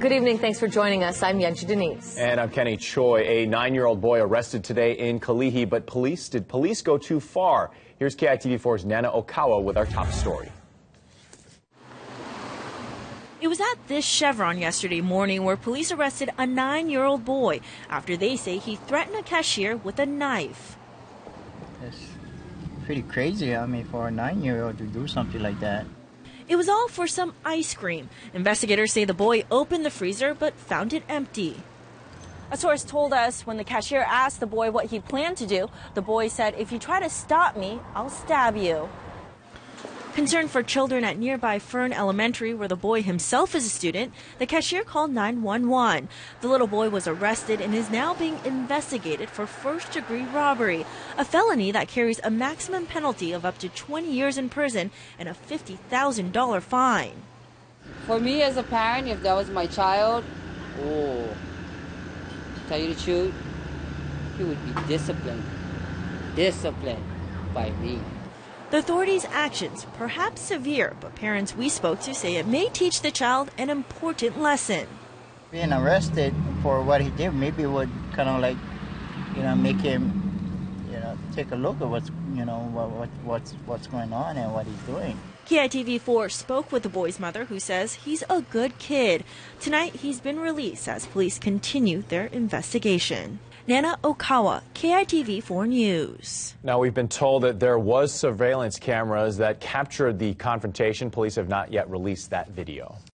Good evening. Thanks for joining us. I'm Yunji de Nies. And I'm Kenny Choi. A nine-year-old boy arrested today in Kalihi, but police did police go too far? Here's KITV4's Nana Okawa with our top story. It was at this Chevron yesterday morning where police arrested a nine-year-old boy after they say he threatened a cashier with a knife. It's pretty crazy. I mean, for a nine-year-old to do something like that. It was all for some ice cream. Investigators say the boy opened the freezer but found it empty. A source told us when the cashier asked the boy what he planned to do, the boy said, If you try to stop me, I'll stab you. Concerned for children at nearby Fern Elementary, where the boy himself is a student, the cashier called 911. The little boy was arrested and is now being investigated for first degree robbery, a felony that carries a maximum penalty of up to 20 years in prison and a $50,000 fine. For me as a parent, if that was my child, oh, tell you the truth, he would be disciplined. Disciplined by me. The authorities' actions, perhaps severe, but parents we spoke to say it may teach the child an important lesson. Being arrested for what he did maybe would kind of like, you know, make him, you know, take a look at what's, you know, what, what what's what's going on and what he's doing. KITV4 spoke with the boy's mother, who says he's a good kid. Tonight, he's been released as police continue their investigation. Nana Okawa, KITV4 News. Now, we've been told that there was surveillance cameras that captured the confrontation. Police have not yet released that video.